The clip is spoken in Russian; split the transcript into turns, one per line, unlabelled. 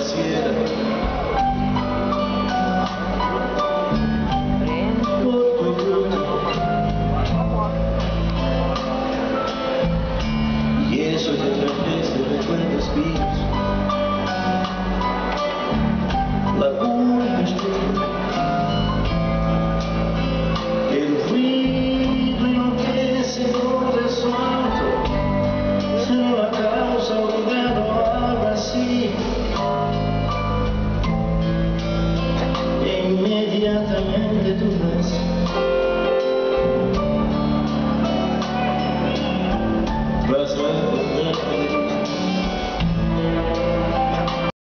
financeira, inmediatamente tú ves. Vas a encontrarte